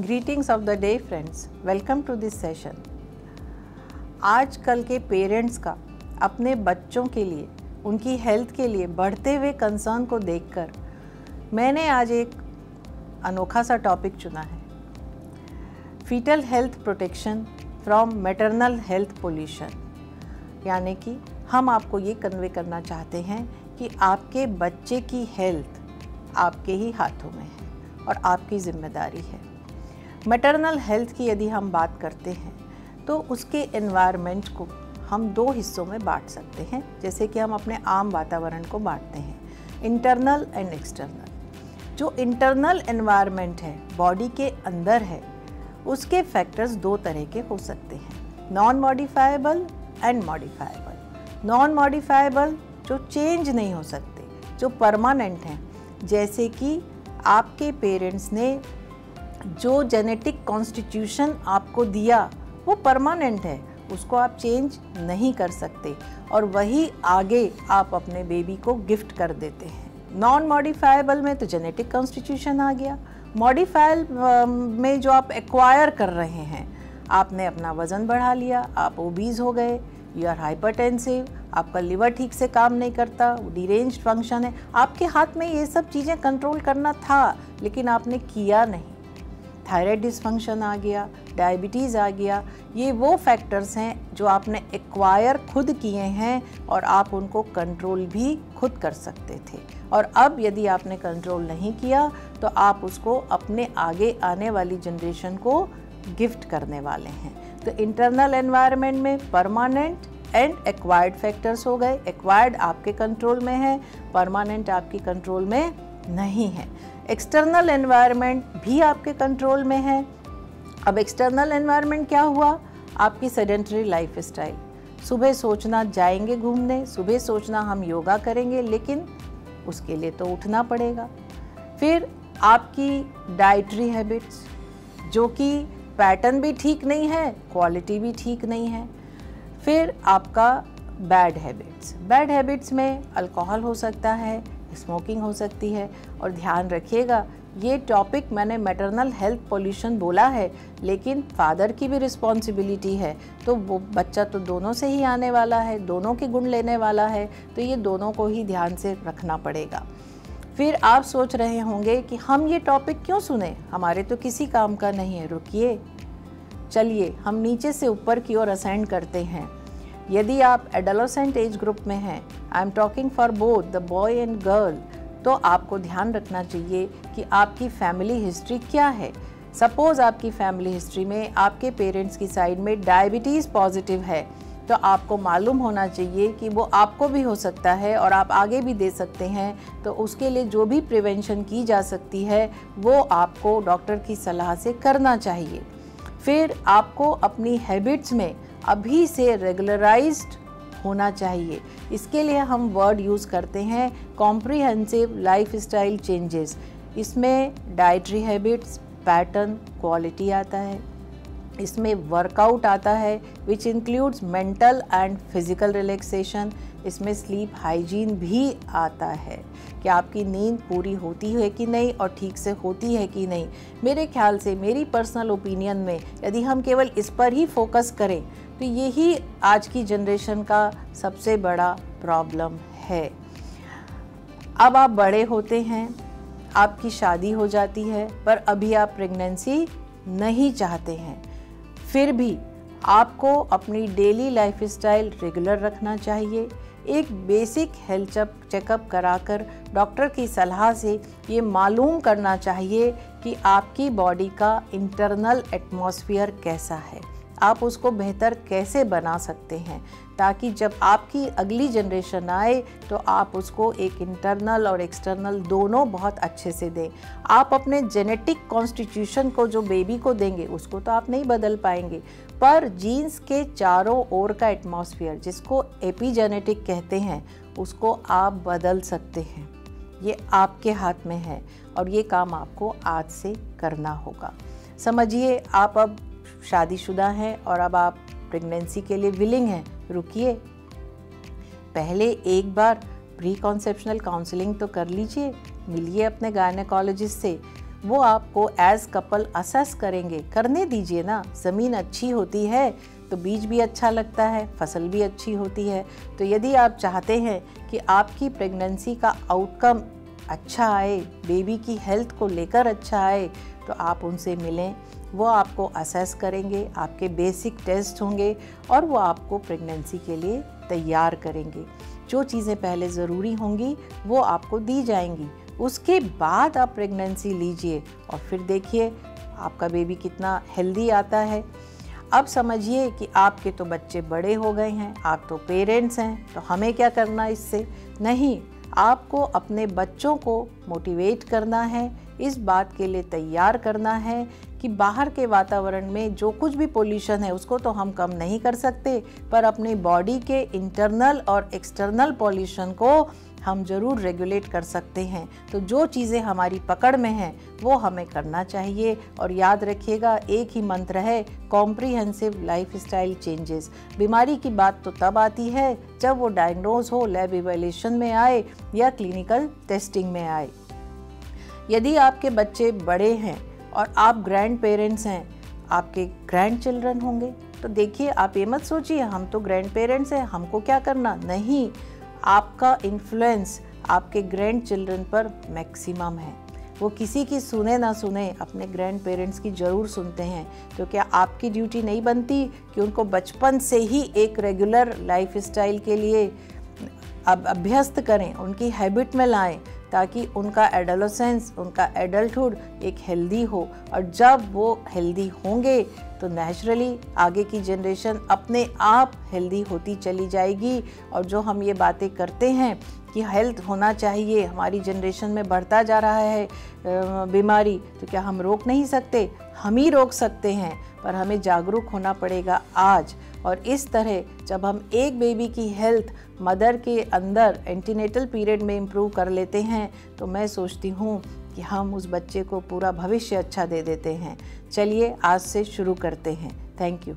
Greetings of the day friends welcome to this session आज कल के पेरेंट्स का, अपने बच्चों के लिए, उनकी हेल्थ के लिए बढ़ते हुए कंसर्न को देखकर, मैंने आज एक अनोखा सा टॉपिक चुना है। Fetal health protection from maternal health pollution यानी कि हम आपको ये कन्वे करना चाहते हैं कि आपके बच्चे की हेल्थ आपके ही हाथों में है और आपकी ज़िम्मेदारी है। मैटरनल हेल्थ की यदि हम बात करते हैं तो उसके एनवायरनमेंट को हम दो हिस्सों में बांट सकते हैं। जैसे कि हम अपने आम वातावरण को बांटते हैं इंटरनल एंड एक्सटर्नल जो इंटरनल एनवायरनमेंट है बॉडी के अंदर है, उसके फैक्टर्स दो तरह के हो सकते हैं। Non modifiable and modifiable non modifiable जो चेंज नहीं हो सकते, जो परमानेंट हैं, जैसे कि आपके पेरेंट्स ने जो जेनेटिक कॉन्स्टिट्यूशन आपको दिया, वो परमानेंट है। उसको आप चेंज नहीं कर सकते और वही आगे आप अपने बेबी को गिफ्ट कर देते हैं। नॉन मॉडिफाइबल में तो जेनेटिक कॉन्स्टिट्यूशन आ गया। मॉडिफाइल में जो आप एक्वायर कर रहे हैं, आपने अपना वज़न बढ़ा लिया, आप ओबीज हो गए यू आर हाइपरटेंसिव आपका लिवर ठीक से काम नहीं करता डिरेंज फ़ंक्शन है। आपके हाथ में ये सब चीज़ें कंट्रोल करना था, लेकिन आपने किया नहीं। थायराइड डिसफंक्शन आ गया डायबिटीज़ आ गया, ये वो फैक्टर्स हैं जो आपने एक्वायर खुद किए हैं और आप उनको कंट्रोल भी खुद कर सकते थे। और अब यदि आपने कंट्रोल नहीं किया तो आप उसको अपने आगे आने वाली जनरेशन को गिफ्ट करने वाले हैं। तो इंटरनल एनवायरनमेंट में परमानेंट एंड एक्वायर्ड फैक्टर्स हो गए। एक्वायर्ड आपके कंट्रोल में है परमानेंट आपकी कंट्रोल में नहीं है। एक्सटर्नल एनवायरनमेंट भी आपके कंट्रोल में है। अब एक्सटर्नल एनवायरनमेंट क्या हुआ? आपकी सेडेंटरी लाइफ स्टाइल सुबह सोचना जाएँगे घूमने, सुबह सोचना हम योगा करेंगे, लेकिन उसके लिए तो उठना पड़ेगा। फिर आपकी डाइटरी हैबिट्स जो कि पैटर्न भी ठीक नहीं है क्वालिटी भी ठीक नहीं है, फिर आपका बैड हैबिट्स बैड हैबिट्स में अल्कोहल हो सकता है स्मोकिंग हो सकती है और ध्यान रखिएगा, ये टॉपिक मैंने मैटरनल हेल्थ पोल्यूशन बोला है, लेकिन फादर की भी रिस्पॉन्सिबिलिटी है। तो वो बच्चा तो दोनों से ही आने वाला है, दोनों के गुण लेने वाला है तो ये दोनों को ही ध्यान से रखना पड़ेगा। फिर आप सोच रहे होंगे कि हम ये टॉपिक क्यों सुने? हमारे तो किसी काम का नहीं है, रुकिए। चलिए, हम नीचे से ऊपर की ओर असेंड करते हैं। यदि आप एडोलोसेंट एज ग्रुप में हैं I am talking for both the boy and girl तो आपको ध्यान रखना चाहिए कि आपकी फैमिली हिस्ट्री क्या है। सपोज़ आपकी फैमिली हिस्ट्री में आपके पेरेंट्स की साइड में डायबिटीज़ पॉजिटिव है तो आपको मालूम होना चाहिए कि वो आपको भी हो सकता है और आप आगे भी दे सकते हैं तो उसके लिए जो भी प्रिवेंशन की जा सकती है, वो आपको डॉक्टर की सलाह से करना चाहिए। फिर आपको अपनी हैबिट्स में अभी से रेगुलराइज्ड होना चाहिए। इसके लिए हम वर्ड यूज़ करते हैं कॉम्प्रीहेंसिव लाइफ स्टाइल चेंजेस इसमें डाइट्री हैबिट्स पैटर्न क्वालिटी आता है। इसमें वर्कआउट आता है which includes mental and physical relaxation इसमें स्लीप हाइजीन भी आता है। कि आपकी नींद पूरी होती है कि नहीं और ठीक से होती है कि नहीं? मेरे ख्याल से, मेरी पर्सनल ओपिनियन में, यदि हम केवल इस पर ही फोकस करें तो यही आज की जनरेशन का सबसे बड़ा प्रॉब्लम है। अब आप बड़े होते हैं, आपकी शादी हो जाती है, पर अभी आप प्रेगनेंसी नहीं चाहते हैं। फिर भी आपको अपनी डेली लाइफ स्टाइल रेगुलर रखना चाहिए। एक बेसिक हेल्थ चेकअप कराकर डॉक्टर की सलाह से ये मालूम करना चाहिए कि आपकी बॉडी का इंटरनल एटमॉस्फेयर कैसा है। आप उसको बेहतर कैसे बना सकते हैं? ताकि जब आपकी अगली जनरेशन आए तो आप उसको एक इंटरनल और एक्सटर्नल दोनों बहुत अच्छे से दें। आप अपने जेनेटिक कॉन्स्टिट्यूशन को, जो बेबी को देंगे, उसको तो आप नहीं बदल पाएँगे। पर जीन्स के चारों ओर का एटमॉस्फेयर जिसको एपीजेनेटिक कहते हैं, उसको आप बदल सकते हैं। ये आपके हाथ में है, और ये काम आपको आज से करना होगा। समझिए, आप अब शादीशुदा हैं और अब आप प्रेगनेंसी के लिए विलिंग हैं, रुकिए। पहले एक बार प्री कॉन्सेप्शनल काउंसलिंग तो कर लीजिए, मिलिए अपने गायनेकोलॉजिस्ट से। वो आपको एज कपल असेस करेंगे। करने दीजिए ना, ज़मीन अच्छी होती है तो बीज भी अच्छा लगता है, फ़सल भी अच्छी होती है। तो यदि आप चाहते हैं कि आपकी प्रेगनेंसी का आउटकम अच्छा आए बेबी की हेल्थ को लेकर अच्छा आए तो आप उनसे मिलें। वो आपको असेस करेंगे, आपके बेसिक टेस्ट होंगे और वो आपको प्रेगनेंसी के लिए तैयार करेंगे। जो चीज़ें पहले ज़रूरी होंगी, वो आपको दी जाएँगी। उसके बाद आप प्रेगनेंसी लीजिए और फिर देखिए आपका बेबी कितना हेल्दी आता है। अब समझिए कि आपके तो बच्चे बड़े हो गए हैं, आप तो पेरेंट्स हैं तो हमें क्या करना इससे? नहीं, आपको अपने बच्चों को मोटिवेट करना है इस बात के लिए तैयार करना है कि बाहर के वातावरण में जो कुछ भी पोल्यूशन है, उसको तो हम कम नहीं कर सकते, पर अपने बॉडी के इंटरनल और एक्सटर्नल पॉल्यूशन को हम ज़रूर रेगुलेट कर सकते हैं। तो जो चीज़ें हमारी पकड़ में हैं, वो हमें करना चाहिए। और याद रखिएगा, एक ही मंत्र है कॉम्प्रीहेंसिव लाइफ स्टाइल चेंजेस बीमारी की बात तो तब आती है, जब वो डायग्नोज हो लैब इवेल्यूशन में आए या क्लिनिकल टेस्टिंग में आए। यदि आपके बच्चे बड़े हैं और आप ग्रैंड पेरेंट्स हैं, आपके ग्रैंड चिल्ड्रन होंगे तो देखिए, आप ये मत सोचिए, हम तो ग्रैंड पेरेंट्स हैं, हमको क्या करना? नहीं, आपका इन्फ्लुएंस आपके ग्रैंड चिल्ड्रन पर मैक्सिमम है। वो किसी की सुने ना सुने अपने ग्रैंड पेरेंट्स की ज़रूर सुनते हैं तो क्या आपकी ड्यूटी नहीं बनती कि उनको बचपन से ही एक रेगुलर लाइफ स्टाइल के लिए अब अभ्यस्त करें, उनकी हैबिट में लाएँ। ताकि उनका एडोलोसेंस उनका एडल्टहुड एक हेल्दी हो। और जब वो हेल्दी होंगे तो नेचुरली आगे की जनरेशन अपने आप हेल्दी होती चली जाएगी। और जो हम ये बातें करते हैं कि हेल्थ होना चाहिए, हमारी जनरेशन में बढ़ता जा रहा है बीमारी तो क्या हम रोक नहीं सकते? हम ही रोक सकते हैं, पर हमें जागरूक होना पड़ेगा आज। और इस तरह जब हम एक बेबी की हेल्थ मदर के अंदर एंटीनेटल पीरियड में इम्प्रूव कर लेते हैं तो मैं सोचती हूँ कि हम उस बच्चे को पूरा भविष्य अच्छा दे देते हैं। चलिए आज से शुरू करते हैं। Thank you